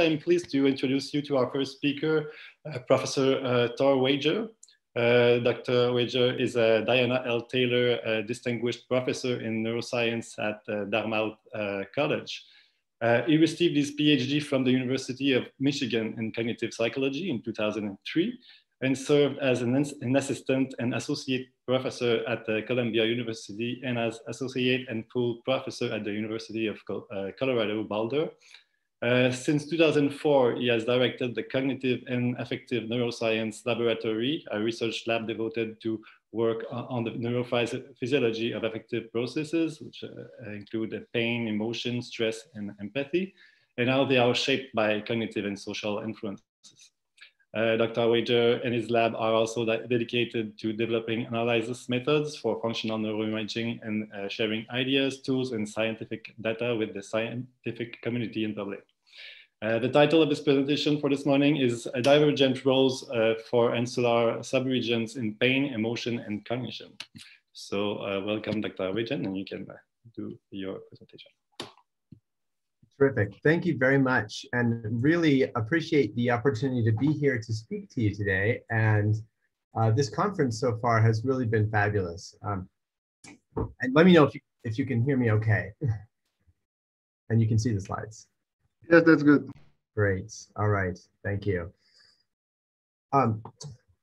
I'm pleased to introduce you to our first speaker, uh, Professor uh, Tor Wager. Uh, Dr. Wager is a Diana L. Taylor uh, Distinguished Professor in Neuroscience at uh, Dartmouth uh, College. he received his PhD from the University of Michigan in Cognitive Psychology in 2003 and served as an, an assistant and associate professor at Columbia University and as associate and full professor at the University of Colorado Boulder uh, since 2004, he has directed the Cognitive and Affective Neuroscience Laboratory, a research lab devoted to work on the neurophysiology of affective processes, which uh, include pain, emotion, stress, and empathy, and how they are shaped by cognitive and social influences. Uh, Dr. Wager and his lab are also dedicated to developing analysis methods for functional neuroimaging and uh, sharing ideas, tools, and scientific data with the scientific community and public. Uh, the title of this presentation for this morning is Divergent Roles uh, for Insular Subregions in Pain, Emotion, and Cognition. So uh, welcome, Dr. Wager, and you can uh, do your presentation. Terrific. Thank you very much, and really appreciate the opportunity to be here to speak to you today. And uh, this conference so far has really been fabulous. Um, and let me know if you, if you can hear me okay. and you can see the slides. Yes, that's good. Great. All right. Thank you. Um,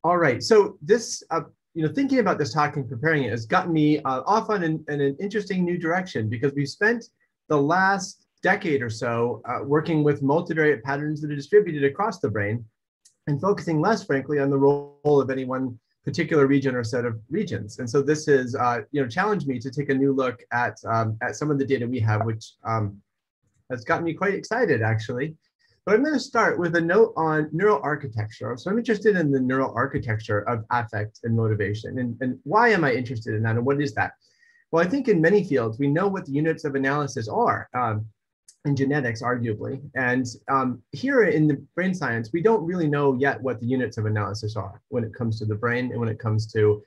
all right. So this, uh, you know, thinking about this talk and preparing it has gotten me uh, off on an, an, interesting new direction because we've spent the last decade or so uh, working with multivariate patterns that are distributed across the brain and focusing less, frankly, on the role of any one particular region or set of regions. And so this has, uh, you know, challenged me to take a new look at, um, at some of the data we have, which um, has gotten me quite excited actually. But I'm going to start with a note on neural architecture. So I'm interested in the neural architecture of affect and motivation. And, and why am I interested in that? And what is that? Well, I think in many fields, we know what the units of analysis are. Um, in genetics, arguably. And um, here in the brain science, we don't really know yet what the units of analysis are when it comes to the brain and when it comes to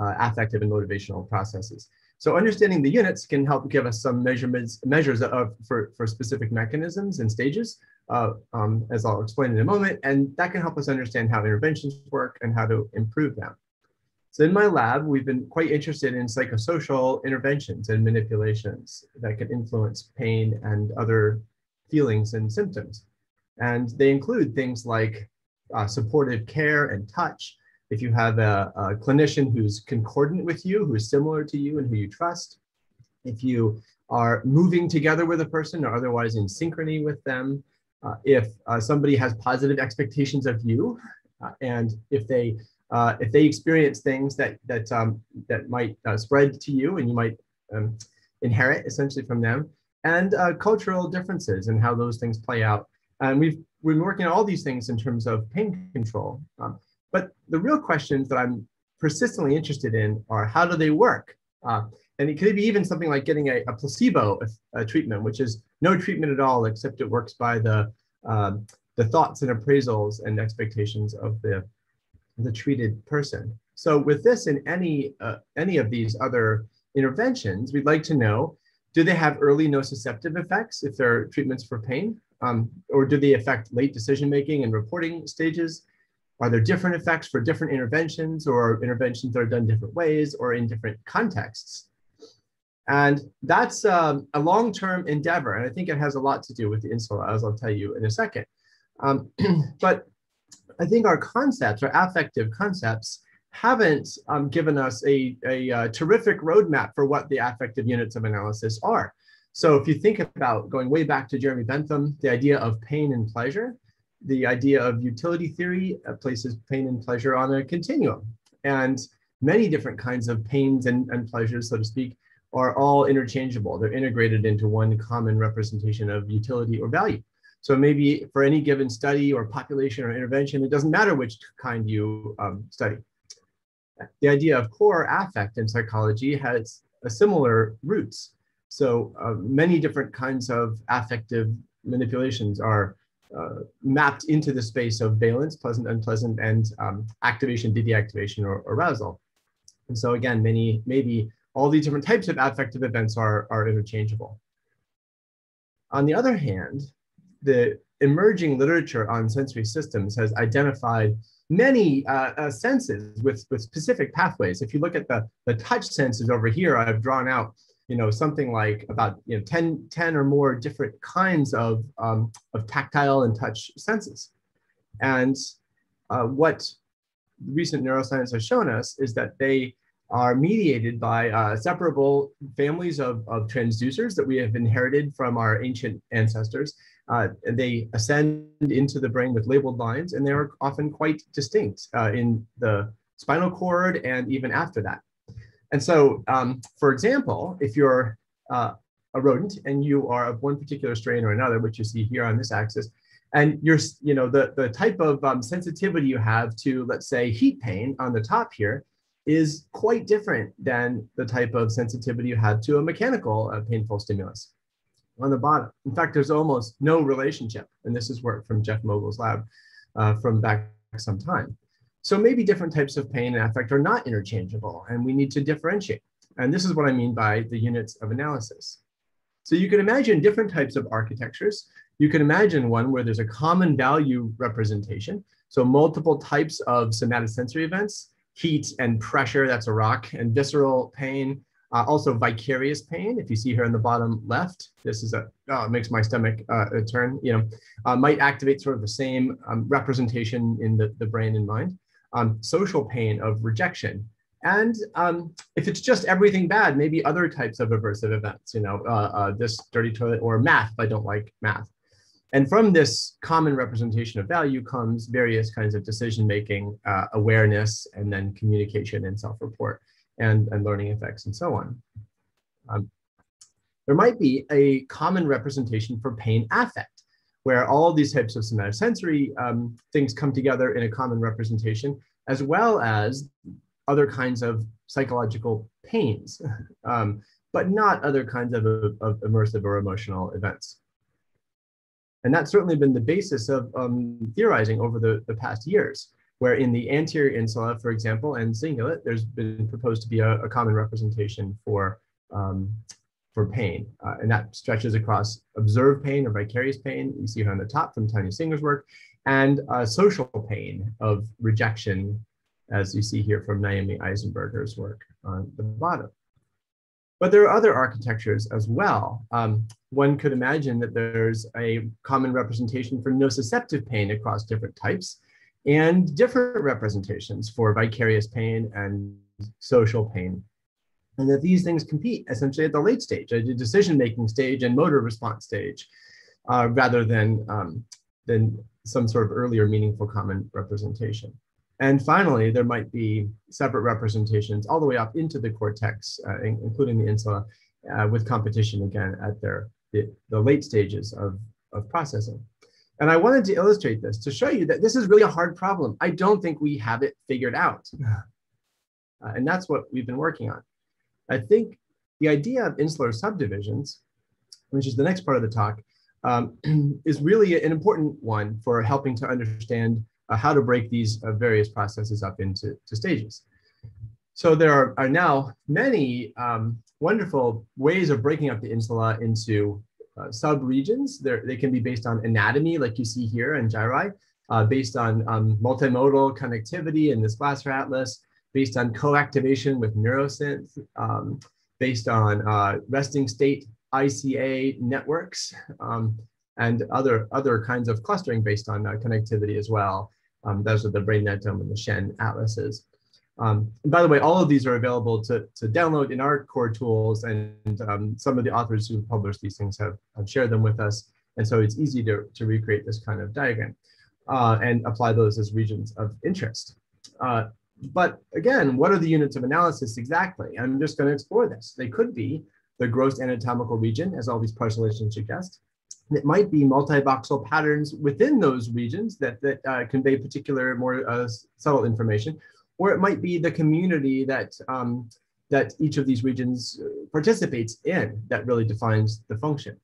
uh, affective and motivational processes. So understanding the units can help give us some measurements, measures of, for, for specific mechanisms and stages, uh, um, as I'll explain in a moment, and that can help us understand how interventions work and how to improve them. So in my lab, we've been quite interested in psychosocial interventions and manipulations that can influence pain and other feelings and symptoms. And they include things like uh, supportive care and touch, if you have a, a, clinician who's concordant with you, who's similar to you and who you trust, if you are moving together with a person or otherwise in synchrony with them, uh, if uh, somebody has positive expectations of you, uh, and if they uh, if they experience things that that um, that might uh, spread to you and you might um, inherit essentially from them, and uh, cultural differences and how those things play out. And we've we've been working on all these things in terms of pain control. Um, but the real questions that I'm persistently interested in are how do they work? Uh, and it could be even something like getting a, a placebo a, treatment, which is no treatment at all, except it works by the, uh, the thoughts and appraisals and expectations of the, the treated person. So with this and any, uh, any of these other interventions, we'd like to know, do they have early nociceptive effects if they're treatments for pain? Um, or do they affect late decision-making and reporting stages? Are there different effects for different interventions or interventions that are done different ways or in different contexts? And that's um, a long-term endeavor. And I think it has a lot to do with the insula, as I'll tell you in a second. Um, but I think our concepts, our affective concepts, haven't um, given us a, a, a, uh, terrific roadmap for what the affective units of analysis are. So if you think about going way back to Jeremy Bentham, the idea of pain and pleasure, the idea of utility theory uh, places pain and pleasure on a continuum. And many different kinds of pains and, and pleasures, so to speak, are all interchangeable. They're integrated into one common representation of utility or value. So maybe for any given study or population or intervention, it doesn't matter which kind you um, study. The idea of core affect in psychology has a similar roots. So uh, many different kinds of affective manipulations are mapped into the space of valence, pleasant, unpleasant, and um, activation, deactivation, or arousal. And so again, many, maybe all these different types of affective events are, are interchangeable. On the other hand, the emerging literature on sensory systems has identified many uh, uh, senses with, with specific pathways. If you look at the, the touch senses over here, I've drawn out you know, something like about you know, 10, 10 or more different kinds of, um, of tactile and touch senses. And uh, what recent neuroscience has shown us is that they are mediated by uh, separable families of, of transducers that we have inherited from our ancient ancestors. Uh, they ascend into the brain with labeled lines, and they are often quite distinct uh, in the spinal cord and even after that. And so, um, for example, if you're uh, a rodent and you are of one particular strain or another, which you see here on this axis, and you're, you know, the, the type of um, sensitivity you have to, let's say, heat pain on the top here is quite different than the type of sensitivity you had to a mechanical uh, painful stimulus on the bottom. In fact, there's almost no relationship. And this is work from Jeff Mogil's lab uh, from back some time. So maybe different types of pain and affect are not interchangeable and we need to differentiate. And this is what I mean by the units of analysis. So you can imagine different types of architectures. You can imagine one where there's a common value representation. So multiple types of somatosensory events, heat and pressure, that's a rock, and visceral pain, uh, also vicarious pain. If you see here in the bottom left, this is a, oh, makes my stomach uh, turn, you know, uh, might activate sort of the same um, representation in the, the brain and mind um, social pain of rejection. And um, if it's just everything bad, maybe other types of aversive events, you know, uh, uh, this dirty toilet or math, I don't like math. And from this common representation of value comes various kinds of decision making, uh, awareness, and then communication and self report and, and learning effects and so on. Um, there might be a common representation for pain affect where all these types of somatosensory um, things come together in a common representation, as well as other kinds of psychological pains, um, but not other kinds of, of, immersive or emotional events. And that's certainly been the basis of um, theorizing over the, the past years, where in the anterior insula, for example, and cingulate, there's been proposed to be a, a common representation for um, for pain. Uh, and that stretches across observed pain or vicarious pain, you see here on the top from Tanya Singer's work, and uh, social pain of rejection, as you see here from Naomi Eisenberger's work on the bottom. But there are other architectures as well. Um, one could imagine that there's a common representation for nociceptive pain across different types and different representations for vicarious pain and social pain and that these things compete essentially at the late stage, at the decision-making stage and motor response stage, uh, rather than, um, than some sort of earlier meaningful common representation. And finally, there might be separate representations all the way up into the cortex, uh, including the insula, uh, with competition again at their the, the late stages of, of processing. And I wanted to illustrate this to show you that this is really a hard problem. I don't think we have it figured out. Uh, and that's what we've been working on. I think the idea of insular subdivisions, which is the next part of the talk, um, is really an important one for helping to understand uh, how to break these uh, various processes up into stages. So there are, are now many um, wonderful ways of breaking up the insula into uh, sub-regions. They can be based on anatomy, like you see here in gyri, uh, based on um, multimodal connectivity in this Glasser atlas, based on co-activation with neurosynth, um, based on uh, resting state ICA networks, um, and other, other kinds of clustering based on uh, connectivity as well. Um, those are the BrainNetome and the Shen atlases. Um, and by the way, all of these are available to, to download in our core tools, and um, some of the authors who published these things have, have shared them with us. And so it's easy to, to recreate this kind of diagram uh, and apply those as regions of interest. Uh, but again, what are the units of analysis exactly? I'm just going to explore this. They could be the gross anatomical region, as all these parcellations suggest. It might be multivoxel patterns within those regions that, that uh, convey particular, more uh, subtle information, or it might be the community that, um, that each of these regions uh, participates in that really defines the function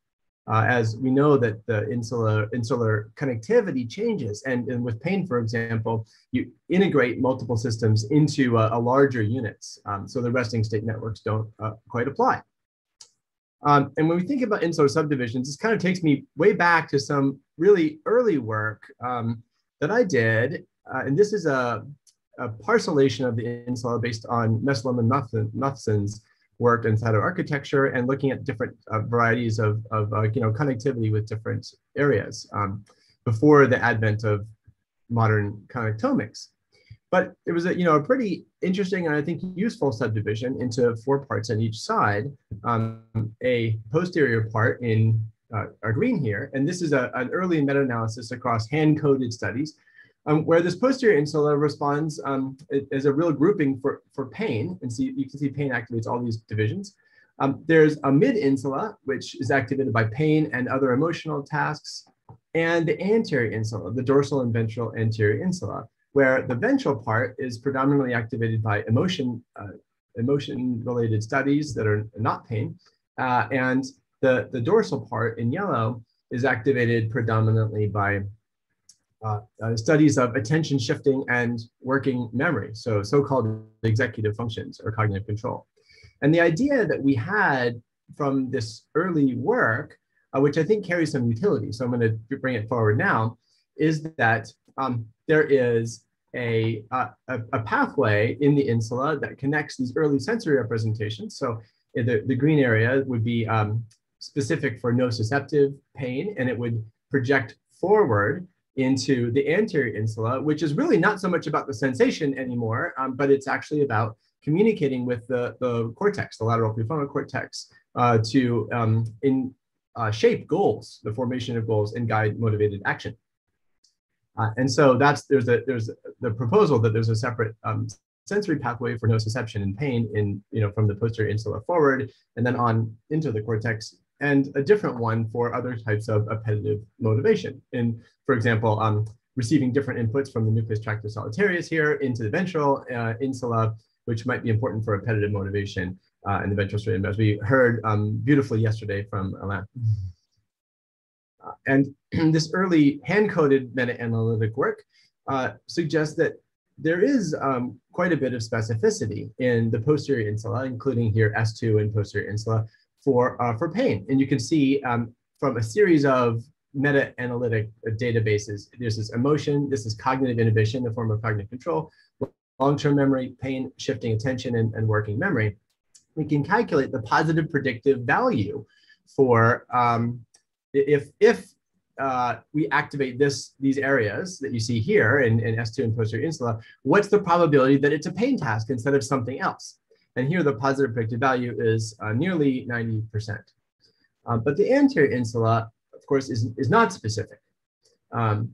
uh, as we know that the insular, insular connectivity changes. And, and with pain, for example, you integrate multiple systems into a, a larger units. Um, so the resting state networks don't uh, quite apply. Um, and when we think about insular subdivisions, this kind of takes me way back to some really early work um, that I did. Uh, and this is a, a, parcellation of the insula based on Mesulam and Mufson's work inside of architecture and looking at different uh, varieties of, of uh, you know, connectivity with different areas um, before the advent of modern connectomics. But it was a, you know, a pretty interesting and I think useful subdivision into four parts on each side. Um, a posterior part in uh, our green here, and this is a, an early meta-analysis across hand-coded studies, um, where this posterior insula responds um, as a real grouping for, for pain, and see, you can see pain activates all these divisions. Um, there's a mid-insula, which is activated by pain and other emotional tasks, and the anterior insula, the dorsal and ventral anterior insula, where the ventral part is predominantly activated by emotion, uh, emotion-related studies that are not pain, uh, and the, the dorsal part in yellow is activated predominantly by uh, uh, studies of attention shifting and working memory, so so-called executive functions or cognitive control. And the idea that we had from this early work, uh, which I think carries some utility, so I'm going to bring it forward now, is that um, there is a, a, a, pathway in the insula that connects these early sensory representations. So the, the green area would be um, specific for nociceptive pain, and it would project forward into the anterior insula, which is really not so much about the sensation anymore, um, but it's actually about communicating with the, the cortex, the lateral prefrontal cortex, uh, to um, in, uh, shape goals, the formation of goals, and guide motivated action. Uh, and so that's there's a there's the proposal that there's a separate um, sensory pathway for nociception and pain in you know from the posterior insula forward and then on into the cortex and a different one for other types of appetitive motivation. And for example, um, receiving different inputs from the nucleus tractus solitarius here into the ventral uh, insula, which might be important for appetitive motivation uh, in the ventral striatum, as we heard um, beautifully yesterday from Alain. Uh, and this early hand-coded meta-analytic work uh, suggests that there is um, quite a bit of specificity in the posterior insula, including here S2 and posterior insula for, uh, for pain. And you can see um, from a series of meta-analytic databases, there's this emotion, this is cognitive inhibition, a form of cognitive control, long-term memory, pain, shifting attention, and, and working memory. We can calculate the positive predictive value for um, if if uh, we activate this these areas that you see here in, in S2 and posterior insula, what's the probability that it's a pain task instead of something else? And here the positive predictive value is uh, nearly 90%. Uh, but the anterior insula, of course, is, is not specific. Um,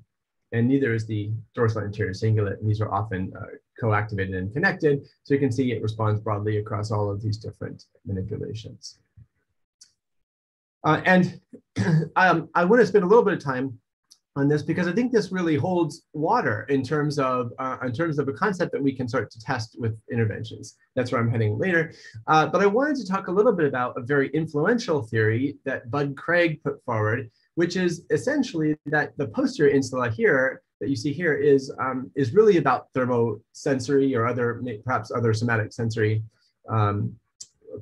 and neither is the dorsal anterior cingulate. And these are often uh, co-activated and connected. So you can see it responds broadly across all of these different manipulations. Uh, and um, I want to spend a little bit of time on this because I think this really holds water in terms of uh, in terms of a concept that we can start to test with interventions. That's where I'm heading later. Uh, but I wanted to talk a little bit about a very influential theory that Bud Craig put forward, which is essentially that the posterior insula here that you see here is um, is really about thermosensory or other perhaps other somatic sensory um,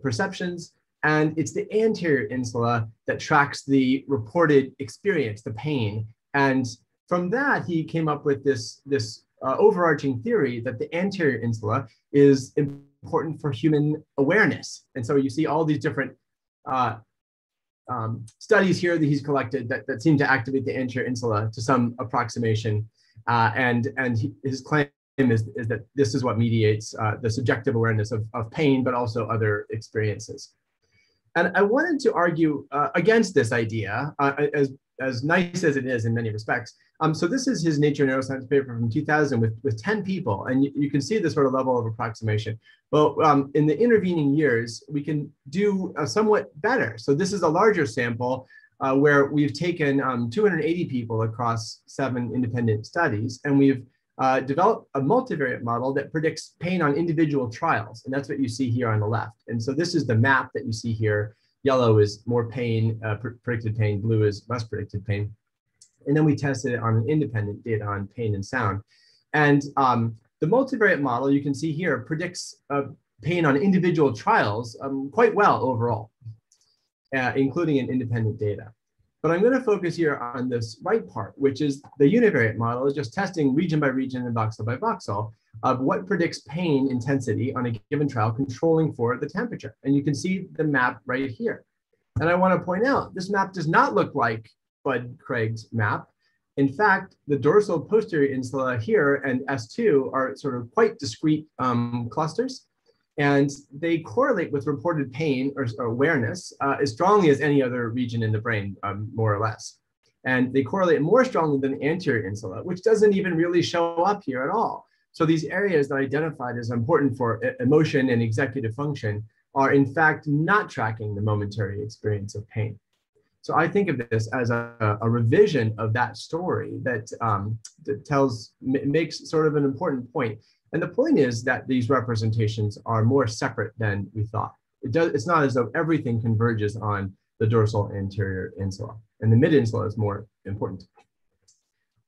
perceptions and it's the anterior insula that tracks the reported experience, the pain. And from that, he came up with this, this uh, overarching theory that the anterior insula is important for human awareness. And so you see all these different uh, um, studies here that he's collected that, that seem to activate the anterior insula to some approximation. Uh, and and he, his claim is, is that this is what mediates uh, the subjective awareness of, of pain, but also other experiences. And I wanted to argue uh, against this idea, uh, as, as nice as it is in many respects. Um, so this is his Nature Neuroscience paper from 2000 with, with 10 people, and you, you can see the sort of level of approximation. But um, in the intervening years, we can do uh, somewhat better. So this is a larger sample uh, where we've taken um, 280 people across seven independent studies, and we've uh, developed a multivariate model that predicts pain on individual trials. And that's what you see here on the left. And so this is the map that you see here. Yellow is more pain, uh, predicted pain. Blue is less predicted pain. And then we tested it on an independent data on pain and sound. And um, the multivariate model you can see here predicts uh, pain on individual trials um, quite well overall. uh, including in independent data. But I'm going to focus here on this right part, which is the univariate model is just testing region by region and voxel by voxel of what predicts pain intensity on a given trial controlling for the temperature. And you can see the map right here. And I want to point out, this map does not look like Bud Craig's map. In fact, the dorsal posterior insula here and S2 are sort of quite discrete um, clusters. And they correlate with reported pain or, or awareness uh, as strongly as any other region in the brain, um, more or less. And they correlate more strongly than the anterior insula, which doesn't even really show up here at all. So these areas that I identified as important for emotion and executive function are in fact not tracking the momentary experience of pain. So I think of this as a, a revision of that story that, um, that tells, makes sort of an important point. And the point is that these representations are more separate than we thought. It does, it's not as though everything converges on the dorsal anterior insula. And the mid insula is more important.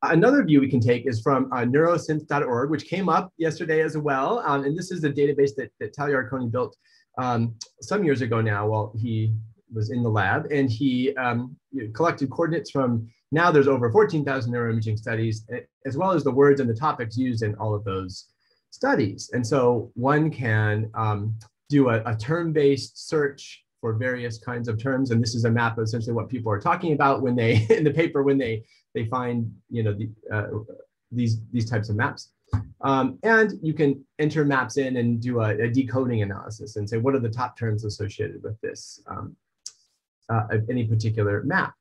Another view we can take is from uh, neurosynth.org, which came up yesterday as well. Um, and this is a database that, that Tal Yarkoni built um, some years ago now while he was in the lab. And he um, collected coordinates from now there's over 14,000 neuroimaging studies, as well as the words and the topics used in all of those studies. And so one can um, do a, a term-based search for various kinds of terms. And this is a map of essentially what people are talking about when they, in the paper, when they they find you know the, uh, these these types of maps. Um, and you can enter maps in and do a, a, decoding analysis and say what are the top terms associated with this um, uh, any particular map.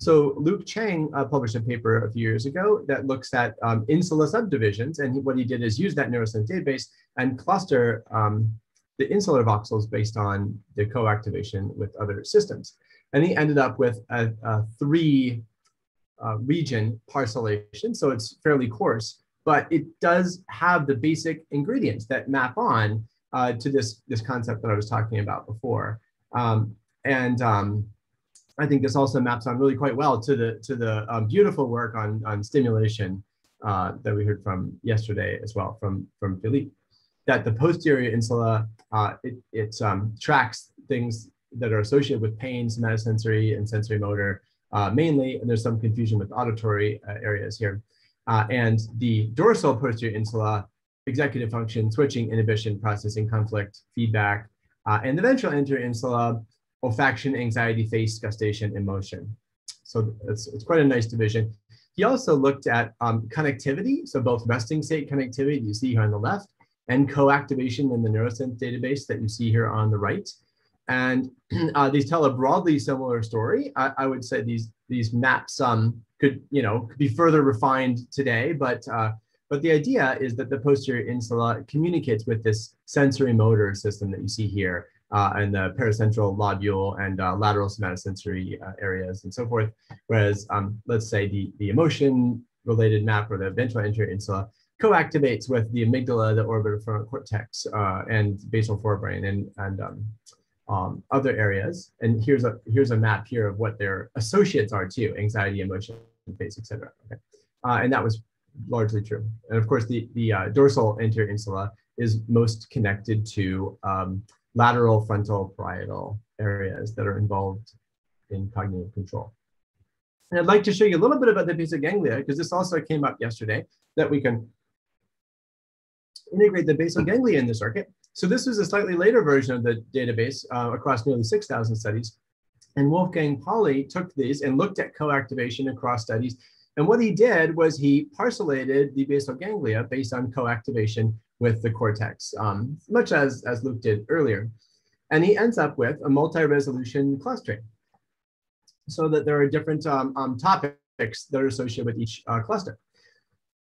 So Luke Chang uh, published a paper a few years ago that looks at um, insula subdivisions, and what he did is use that neurosynth database and cluster um, the insular voxels based on the co-activation with other systems. And he ended up with a, a three uh, region parcellation, so it's fairly coarse, but it does have the basic ingredients that map on uh, to this, this concept that I was talking about before. Um, and um, I think this also maps on really quite well to the, to the um, beautiful work on, on stimulation uh, that we heard from yesterday as well from, from Philippe, that the posterior insula, uh, it, it um, tracks things that are associated with pain, somatosensory and sensory motor, uh, mainly, and there's some confusion with auditory uh, areas here. Uh, and the dorsal posterior insula, executive function, switching, inhibition, processing, conflict, feedback, uh, and the ventral anterior insula, olfaction, anxiety, face, gustation, emotion. So it's, it's quite a nice division. He also looked at um, connectivity, so both resting state connectivity you see here on the left, and co-activation in the neurosynth database that you see here on the right. And uh, these tell a broadly similar story. I, I, would say these these maps um, could you know could be further refined today, but uh, but the idea is that the posterior insula communicates with this sensory motor system that you see here, uh, and the paracentral lobule and uh, lateral somatosensory uh, areas and so forth. Whereas um, let's say the the emotion related map or the ventral anterior insula co-activates with the amygdala, the orbitofrontal cortex, uh, and basal forebrain, and and um, um, other areas. And here's a here's a map here of what their associates are too: anxiety, emotion, face, etc. Okay. Uh, and that was largely true. And of course, the the uh, dorsal anterior insula is most connected to um, lateral frontal parietal areas that are involved in cognitive control. And I'd like to show you a little bit about the basal ganglia because this also came up yesterday that we can integrate the basal ganglia in the circuit so this is a slightly later version of the database uh, across nearly 6,000 studies. And Wolfgang Pauli took these and looked at co-activation across studies. And what he did was he parcellated the basal ganglia based on co-activation with the cortex, um, much as, as Luke did earlier. And he ends up with a multi-resolution clustering so that there are different um, um, topics that are associated with each uh, cluster.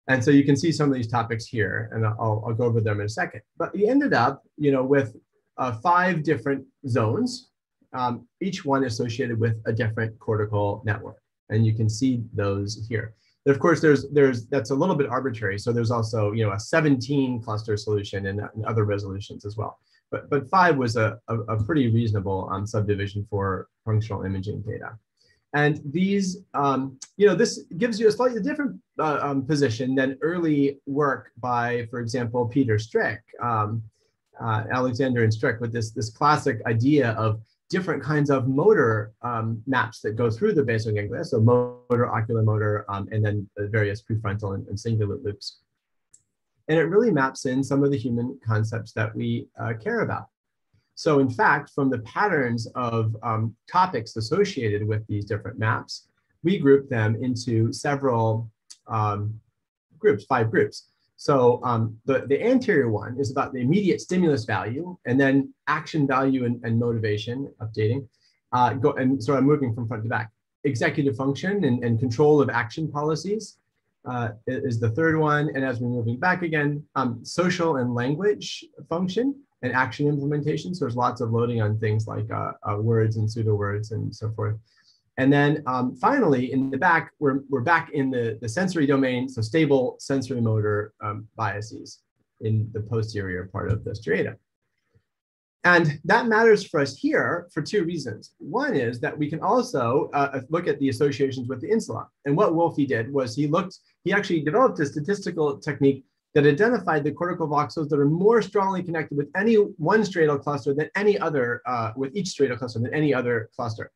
And so you can see some of these topics here, and I'll, I'll go over them in a second. But he ended up, you know, with uh, five different zones, um, each one associated with a different cortical network. And you can see those here. Of course, there's there's that's a little bit arbitrary. So there's also you know a 17 cluster solution and, and other resolutions as well. But but five was a, a, a pretty reasonable um, subdivision for functional imaging data. And these, um, you know, this gives you a slightly different uh, um, position than early work by, for example, Peter Strick, um, uh, Alexander and Strick with this, this classic idea of different kinds of motor um, maps that go through the basal ganglia, so motor, ocular motor, um, and then the various prefrontal and, and cingulate loops. And it really maps in some of the human concepts that we uh, care about. So in fact, from the patterns of um, topics associated with these different maps, we group them into several um, groups, five groups. So um, the, the anterior one is about the immediate stimulus value and then action value and, and motivation, updating, uh, go, and so I'm moving from front to back. Executive function and, and control of action policies uh, is the third one. And as we're moving back again, um, social and language function and action implementation. So there's lots of loading on things like uh, uh, words and pseudo words and so forth. And then um, finally, in the back, we're, we're back in the, the sensory domain, so stable sensory motor um, biases in the posterior part of the striata. And that matters for us here for two reasons. One is that we can also uh, look at the associations with the insula. And what Wolfe did was he looked, he actually developed a statistical technique that identified the cortical voxels that are more strongly connected with any one striatal cluster than any other, uh, with each striatal cluster than any other cluster.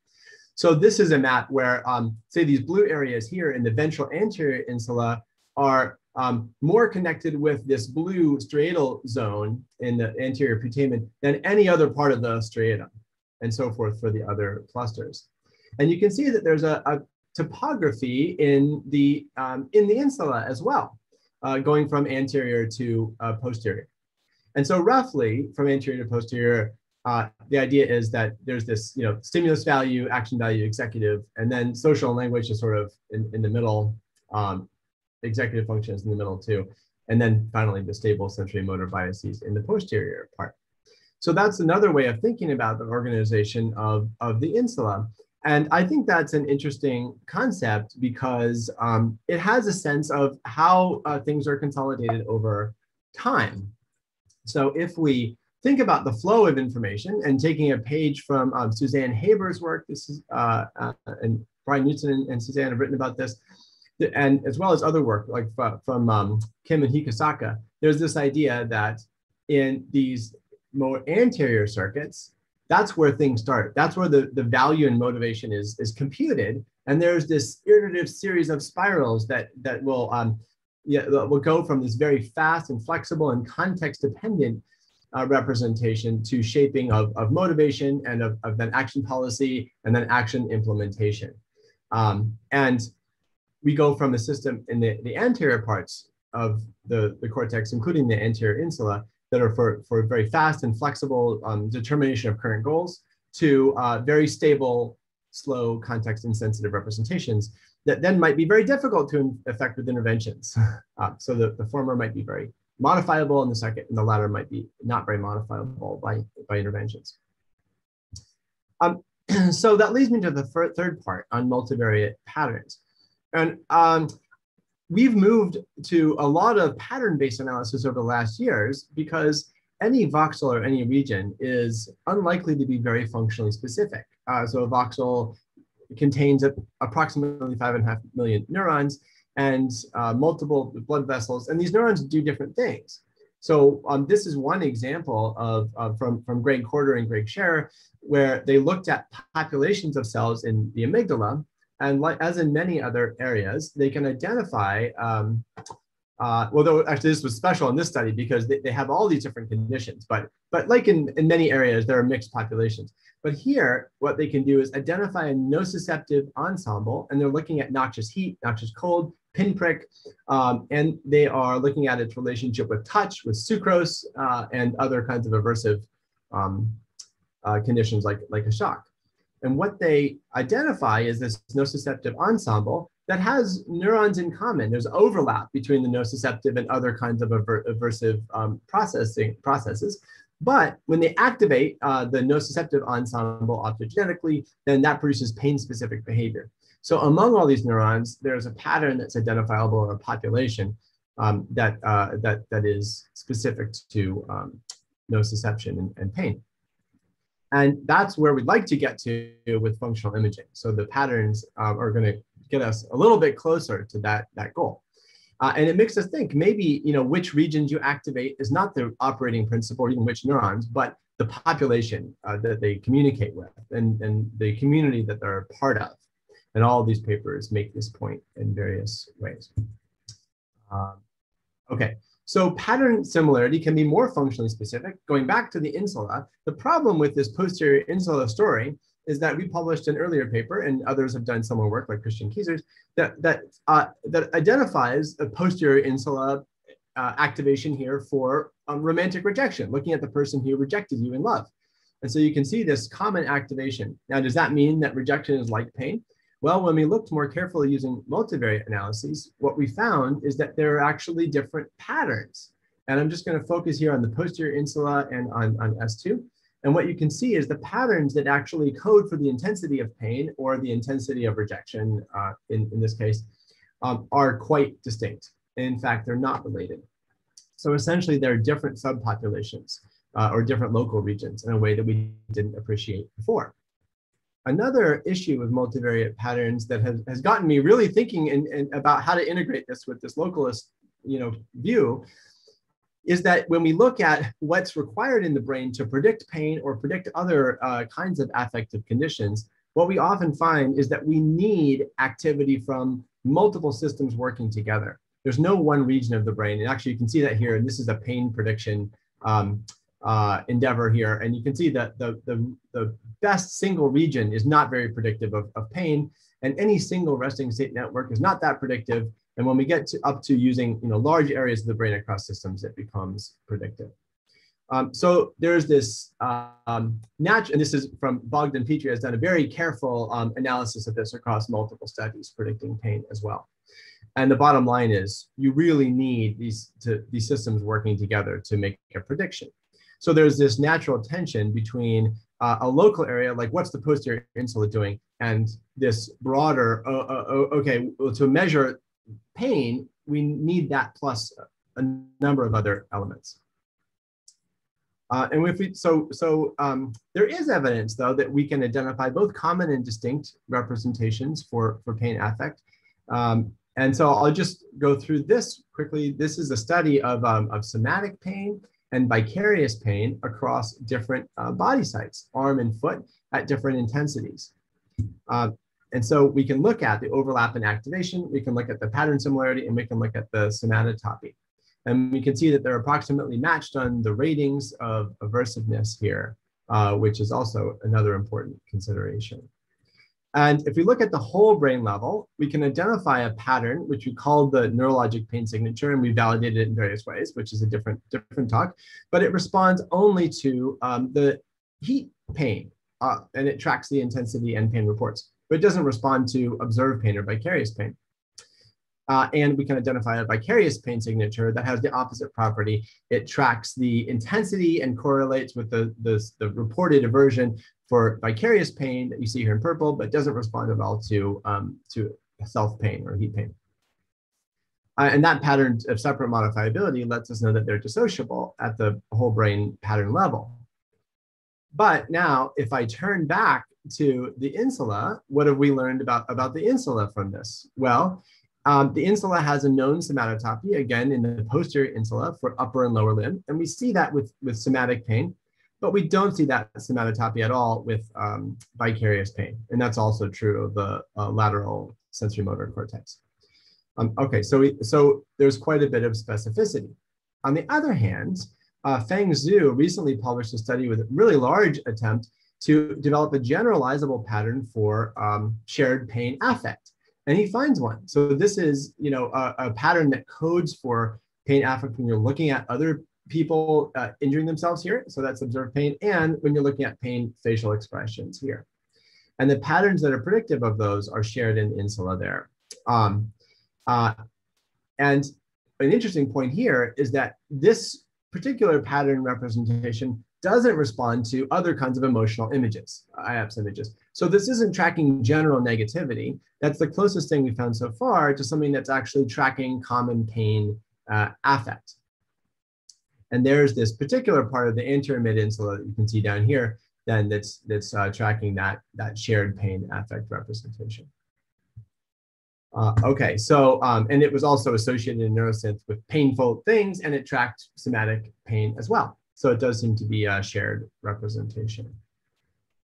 So this is a map where, um, say, these blue areas here in the ventral anterior insula are um, more connected with this blue striatal zone in the anterior putamen than any other part of the striatum, and so forth for the other clusters. And you can see that there's a, a topography in the um, in the insula as well, uh, going from anterior to uh, posterior. And so roughly from anterior to posterior, uh, the idea is that there's this, you know, stimulus value, action value, executive, and then social and language is sort of in, in the middle. Um, executive functions in the middle too. And then finally, the stable sensory motor biases in the posterior part. So that's another way of thinking about the organization of, of the insula. And I think that's an interesting concept because um, it has a sense of how uh, things are consolidated over time. So if we think about the flow of information and taking a page from um, Suzanne Haber's work. This is, uh, uh, and Brian Knutson and, and, Suzanne have written about this, and as well as other work like from um, Kim and Hikosaka. There's this idea that in these more anterior circuits, that's where things start. That's where the, the value and motivation is, is computed. And there's this iterative series of spirals that, that will, um, yeah, will go from this very fast and flexible and context dependent uh, representation to shaping of, of motivation and of, of then action policy and then action implementation. Um, and we go from a system in the, the anterior parts of the, the cortex, including the anterior insula, that are for, for very fast and flexible um, determination of current goals to uh, very stable, slow, context insensitive representations that then might be very difficult to affect with interventions. Uh, so the, the former might be very modifiable and the second and the latter might be not very modifiable by, by interventions. Um, so that leads me to the third part on multivariate patterns. And um, we've moved to a lot of pattern-based analysis over the last years because any voxel or any region is unlikely to be very functionally specific. Uh, so a voxel contains approximately five and a half million neurons and uh, multiple blood vessels, and these neurons do different things. So um, this is one example of, uh, from, from Greg Corder and Greg Scherrer, where they looked at populations of cells in the amygdala, and like, as in many other areas, they can identify, um, uh, well, though actually this was special in this study because they, they have all these different conditions, but, but like in, in many areas, there are mixed populations. But here, what they can do is identify a nociceptive ensemble, and they're looking at noxious heat, noxious cold, pinprick, um, and they are looking at its relationship with touch, with sucrose, uh, and other kinds of aversive um, uh, conditions like, like a shock. And what they identify is this nociceptive ensemble that has neurons in common. There's overlap between the nociceptive and other kinds of aver aversive um, processing processes. But when they activate uh, the nociceptive ensemble optogenetically, then that produces pain-specific behavior. So among all these neurons, there's a pattern that's identifiable in a population um, that, uh, that, that is specific to um, nociception and, and pain. And that's where we'd like to get to with functional imaging. So the patterns um, are going to get us a little bit closer to that, that goal. Uh, and it makes us think maybe you know which regions you activate is not the operating principle, or even which neurons, but the population uh, that they communicate with and, and the community that they're a part of. And all these papers make this point in various ways. Um, okay, so pattern similarity can be more functionally specific. Going back to the insula, the problem with this posterior insula story is that we published an earlier paper, and others have done similar work, like Christian Keysers, that that uh, that identifies a posterior insula uh, activation here for um, romantic rejection, looking at the person who rejected you in love. And so you can see this common activation. Now, does that mean that rejection is like pain? Well, when we looked more carefully using multivariate analyses, what we found is that there are actually different patterns. And I'm just going to focus here on the posterior insula and on, on S2. And what you can see is the patterns that actually code for the intensity of pain or the intensity of rejection, uh, in, in this case, um, are quite distinct. In fact, they're not related. So essentially, there are different subpopulations uh, or different local regions in a way that we didn't appreciate before. Another issue with multivariate patterns that has, has gotten me really thinking in, in about how to integrate this with this localist you know, view is that when we look at what's required in the brain to predict pain or predict other uh, kinds of affective conditions, what we often find is that we need activity from multiple systems working together. There's no one region of the brain. And actually, you can see that here. And this is a pain prediction um, uh, endeavor here. And you can see that the, the, the best single region is not very predictive of, of pain. And any single resting state network is not that predictive. And when we get to, up to using you know, large areas of the brain across systems, it becomes predictive. Um, so there's this um, natural, and this is from Bogdan Petre has done a very careful um, analysis of this across multiple studies predicting pain as well. And the bottom line is you really need these, to, these systems working together to make a prediction. So there's this natural tension between uh, a local area, like what's the posterior insula doing, and this broader, uh, uh, okay, well, to measure pain, we need that plus a number of other elements. Uh, and if we, so, so um, there is evidence though that we can identify both common and distinct representations for, for pain affect. Um, and so I'll just go through this quickly. This is a study of, um, of somatic pain and vicarious pain across different uh, body sites, arm and foot at different intensities. Uh, and so we can look at the overlap in activation, we can look at the pattern similarity, and we can look at the somatotopy. And we can see that they're approximately matched on the ratings of aversiveness here, uh, which is also another important consideration. And if we look at the whole brain level, we can identify a pattern, which we call the neurologic pain signature, and we validate it in various ways, which is a different, different talk, but it responds only to um, the heat pain, uh, and it tracks the intensity and pain reports, but it doesn't respond to observed pain or vicarious pain. Uh, and we can identify a vicarious pain signature that has the opposite property. It tracks the intensity and correlates with the, the, the reported aversion for vicarious pain that you see here in purple, but doesn't respond at all to, um, to self pain or heat pain. Uh, and that pattern of separate modifiability lets us know that they're dissociable at the whole brain pattern level. But now, if I turn back to the insula, what have we learned about, about the insula from this? Well, um, the insula has a known somatotopy, again, in the posterior insula for upper and lower limb. And we see that with, with somatic pain. But we don't see that somatotopy at all with um, vicarious pain. And that's also true of the uh, lateral sensory motor cortex. Um, okay, so, we, so there's quite a bit of specificity. On the other hand, uh, Feng Zhou recently published a study with a really large attempt to develop a generalizable pattern for um, shared pain affect. And he finds one. So this is, you know, a, a pattern that codes for pain affect when you're looking at other people uh, injuring themselves here. So that's observed pain. And when you're looking at pain facial expressions here. And the patterns that are predictive of those are shared in insula there. Um, uh, and an interesting point here is that this particular pattern representation doesn't respond to other kinds of emotional images, IAPS images. So this isn't tracking general negativity. That's the closest thing we found so far to something that's actually tracking common pain uh, affect. And there's this particular part of the anterior mid insula that you can see down here, then that's that's uh, tracking that that shared pain affect representation. Uh, okay, so um, and it was also associated in neurosynth with painful things, and it tracked somatic pain as well. So it does seem to be a shared representation.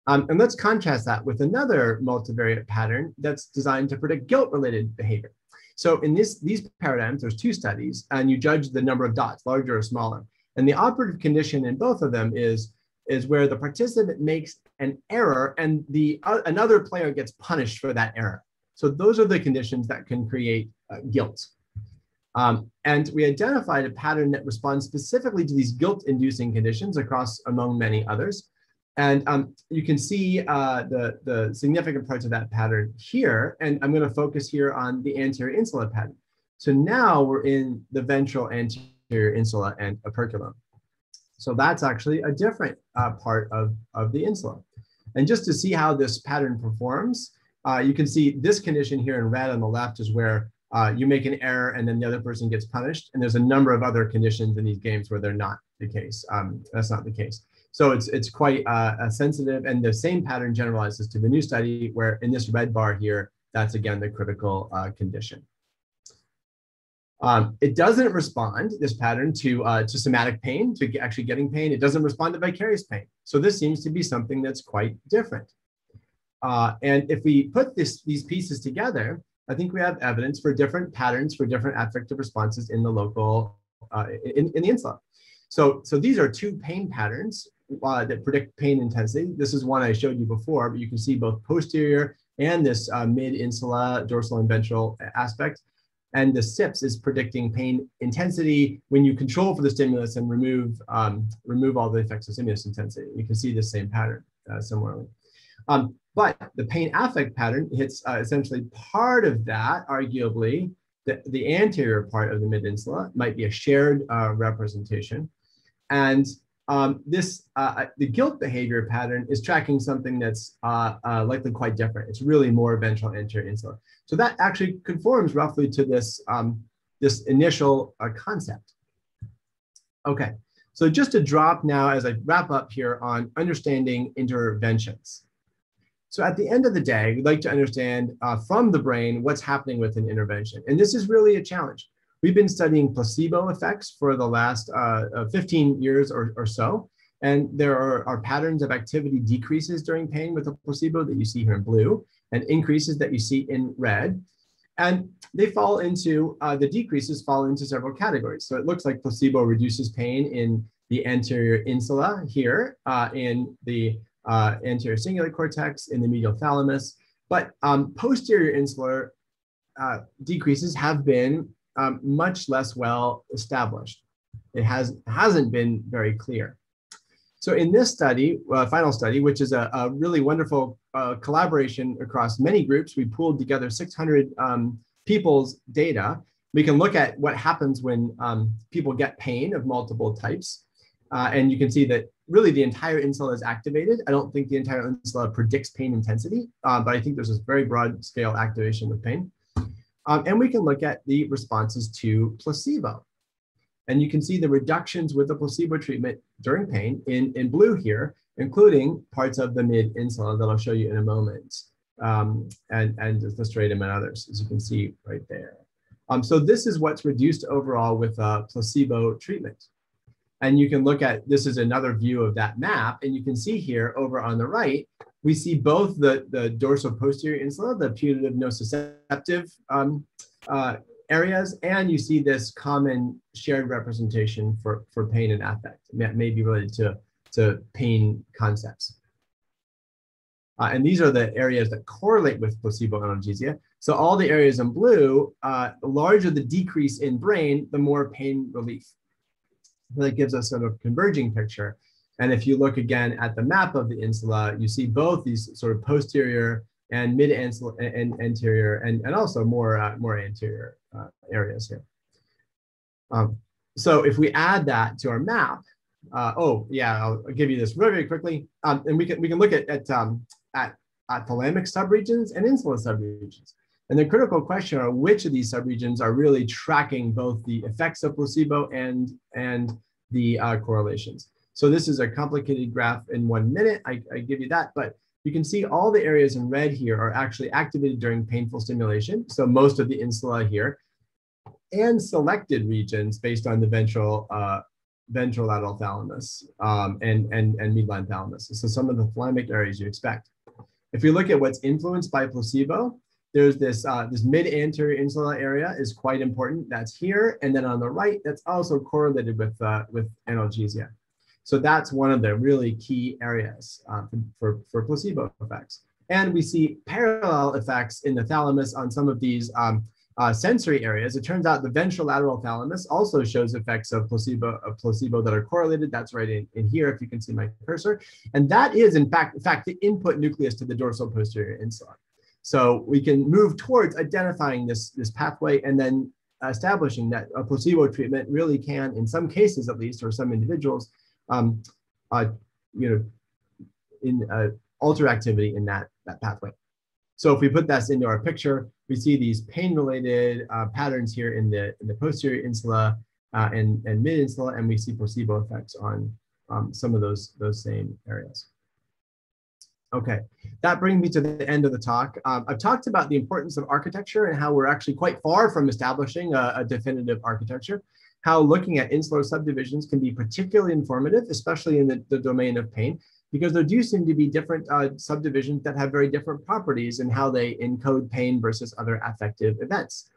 Um, and let's contrast that with another multivariate pattern that's designed to predict guilt-related behavior. So in this, these paradigms, there's two studies, and you judge the number of dots, larger or smaller. And the operative condition in both of them is, is where the participant makes an error and the uh, another player gets punished for that error. So those are the conditions that can create uh, guilt. Um, and we identified a pattern that responds specifically to these guilt-inducing conditions across among many others. And um, you can see uh, the, the significant parts of that pattern here. And I'm going to focus here on the anterior insula pattern. So now we're in the ventral anterior insula and operculum. So that's actually a different uh, part of, of the insula. And just to see how this pattern performs, uh, you can see this condition here in red on the left is where uh, you make an error and then the other person gets punished. And there's a number of other conditions in these games where they're not the case. Um, that's not the case. So it's, it's quite uh, sensitive and the same pattern generalizes to the new study where in this red bar here, that's again the critical uh, condition. Um, it doesn't respond, this pattern, to, uh, to somatic pain, to actually getting pain. It doesn't respond to vicarious pain. So this seems to be something that's quite different. Uh, and if we put this, these pieces together, I think we have evidence for different patterns for different affective responses in the local, uh, in, in the insula. So, so these are two pain patterns uh, that predict pain intensity. This is one I showed you before, but you can see both posterior and this uh, mid-insula dorsal and ventral aspect. And the SIIPS is predicting pain intensity when you control for the stimulus and remove, um, remove all the effects of stimulus intensity. You can see the same pattern uh, similarly. Um, but the pain affect pattern hits uh, essentially part of that, arguably, the, the anterior part of the mid-insula might be a shared uh, representation. And um, this, uh, uh, the guilt behavior pattern is tracking something that's uh, uh, likely quite different. It's really more ventral anterior insula. So that actually conforms roughly to this, um, this initial uh, concept. Okay, so just to drop now as I wrap up here on understanding interventions. So at the end of the day, we'd like to understand uh, from the brain what's happening with an intervention. And this is really a challenge. We've been studying placebo effects for the last uh, uh 15 years or, or, so. And there are, are, patterns of activity decreases during pain with a placebo that you see here in blue and increases that you see in red. And they fall into, uh, the decreases fall into several categories. So it looks like placebo reduces pain in the anterior insula here, uh, in the uh, anterior cingulate cortex in the medial thalamus. But um, posterior insular uh, decreases have been um, much less well established. It has, hasn't been very clear. So in this study, uh, final study, which is a, a really wonderful uh, collaboration across many groups, we pooled together 600 um, people's data. We can look at what happens when um, people get pain of multiple types. Uh, and you can see that really the entire insula is activated. I don't think the entire insula predicts pain intensity, uh, but I think there's this very broad scale activation of pain. Um, and we can look at the responses to placebo. And you can see the reductions with the placebo treatment during pain in, in blue here, including parts of the mid-insula that I'll show you in a moment, um, and, and the striatum and others, as you can see right there. Um, so this is what's reduced overall with uh, placebo treatment. And you can look at, this is another view of that map. And you can see here over on the right, we see both the, the dorsal posterior insula, the putative nociceptive um, uh, areas, and you see this common shared representation for, for pain and affect, that may be related to, to pain concepts. Uh, and these are the areas that correlate with placebo analgesia. So all the areas in blue, uh, the larger the decrease in brain, the more pain relief that gives us sort of converging picture. And if you look again at the map of the insula, you see both these sort of posterior and mid and anterior and, and also more, uh, more anterior uh, areas here. Um, so if we add that to our map, uh, oh yeah, I'll, I'll, give you this very, very quickly. Um, and we can, we can look at, at, um, at, at thalamic subregions and insula subregions. And the critical question are which of these subregions are really tracking both the effects of placebo and, and the uh, correlations. So this is a complicated graph in one minute, I, I give you that, but you can see all the areas in red here are actually activated during painful stimulation. So most of the insula here and selected regions based on the ventral, uh, ventrolateral thalamus um, and, and, and midline thalamus. So some of the thalamic areas you expect. If you look at what's influenced by placebo, there's this, uh, this mid-anterior insula area is quite important. That's here. And then on the right, that's also correlated with, uh, with analgesia. So that's one of the really key areas uh, for, for placebo effects. And we see parallel effects in the thalamus on some of these um, uh, sensory areas. It turns out the ventrolateral thalamus also shows effects of placebo, of placebo that are correlated. That's right in, in here, if you can see my cursor. And that is, in fact, in fact, the input nucleus to the dorsal posterior insula. So we can move towards identifying this, this pathway and then establishing that a placebo treatment really can, in some cases at least, or some individuals, um, uh, you know, in uh, alter activity in that, that pathway. So if we put this into our picture, we see these pain-related uh, patterns here in the, in the posterior insula uh, and, and mid-insula, and we see placebo effects on um, some of those, those same areas. Okay, that brings me to the end of the talk. Um, I've talked about the importance of architecture and how we're actually quite far from establishing a, a, definitive architecture, how looking at insular subdivisions can be particularly informative, especially in the, the domain of pain, because there do seem to be different uh, subdivisions that have very different properties in how they encode pain versus other affective events.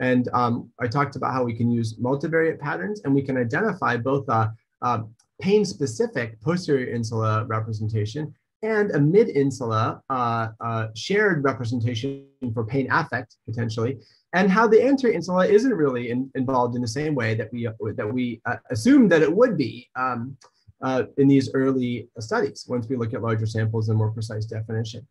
And um, I talked about how we can use multivariate patterns and we can identify both a, a pain-specific posterior insula representation and a mid-insula uh, uh, shared representation for pain affect potentially, and how the anterior insula isn't really in, involved in the same way that we that we uh, assumed that it would be um, uh, in these early studies once we look at larger samples and more precise definition.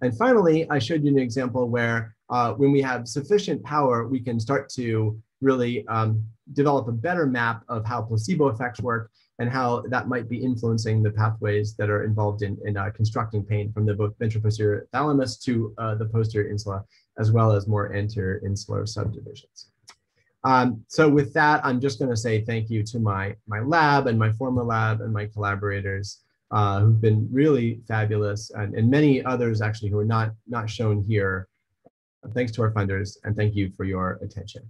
And finally, I showed you an example where uh, when we have sufficient power, we can start to really um, develop a better map of how placebo effects work and how that might be influencing the pathways that are involved in, in uh, constructing pain from the ventroposterior thalamus to uh, the posterior insula, as well as more anterior insular subdivisions. Um, so with that, I'm just going to say thank you to my, my lab and my former lab and my collaborators uh, who've been really fabulous and, and many others actually who are not, not shown here. Thanks to our funders and thank you for your attention.